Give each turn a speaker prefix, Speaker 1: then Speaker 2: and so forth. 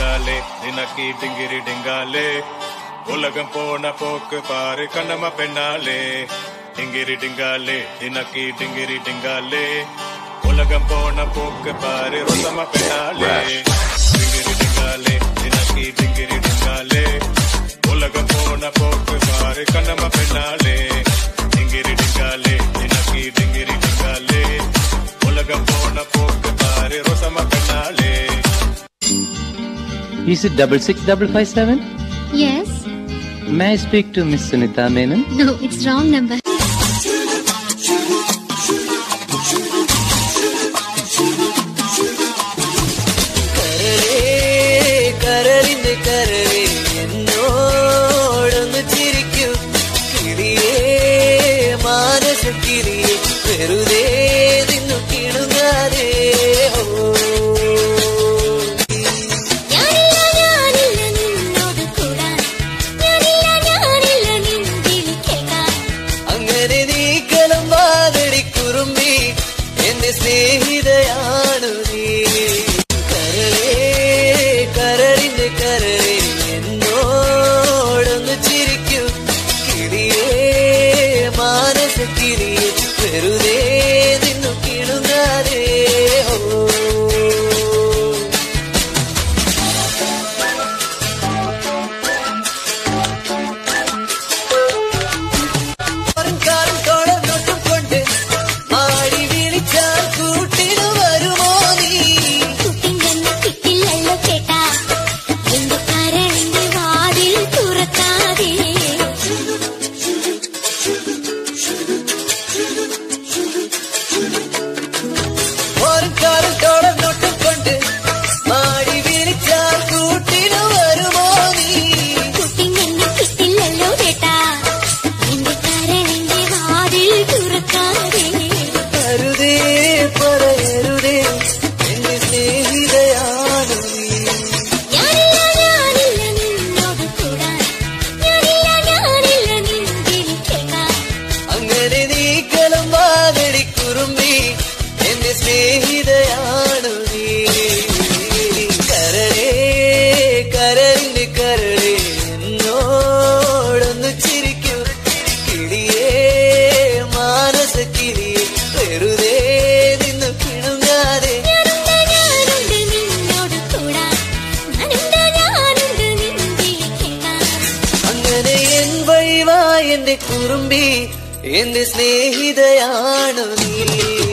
Speaker 1: டிங்காலே நினக்கி டிங்கிரி டிங்காலே உலகம் போன போக்கு பாரு கண்ணம பெண்ணாலே டிங்கிரி டிங்காலே நினக்கி டிங்கிரி டிங்காலே உலகம் போன போக்கு பாரு ரொசமா பெண்ணாலே டிங்கிரி டிங்காலே நினக்கி டிங்கிரி டிங்காலே உலகம் போன போக்கு பாரு கண்ணம பெண்ணாலே டிங்கிரி டிங்காலே நினக்கி டிங்கிரி டிங்காலே உலகம் போன போக்கு பாரு ரொசமா பெண்ணாலே
Speaker 2: Is it double six double five seven?
Speaker 3: Yes.
Speaker 2: May I speak to Miss Sunita Menon?
Speaker 3: No, it's wrong number.
Speaker 4: കരളിന്റെ കരളെ എന്നോടൊന്ന് ചിരിക്കൂ കിളിയേ മാനസ കിളിയെ വെറുതെ നീ കലമ്പാതടി കുറുമ്പി എന്റെ സ്നേഹിതയാണു പറയരുതേ എന്റെ സ്നേഹിതയാണ് അങ്ങനെ നീ കലമ്പാതടി കുറുമ്പി എന്റെ സ്നേഹിതയാണു നീ കരളേ കരളിന്റെ കരളേ എന്നോടൊന്ന് എന്റെ കുറുമ്പി എന്റെ സ്നേഹിതയാണു നീ.